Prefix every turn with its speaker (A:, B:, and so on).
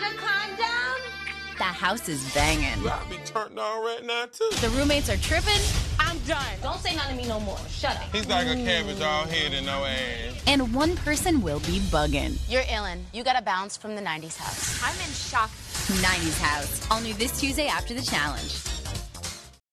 A: need a condom?
B: The house is banging.
C: I be turned on right now too.
B: The roommates are tripping.
A: I'm done. Don't say nothing to me no more. Shut up.
C: He's like a cabbage all head and no ass.
B: And one person will be bugging.
D: You're illin. You got a bounce from the 90s house.
A: I'm in shock.
B: 90s House. All new this Tuesday after the challenge.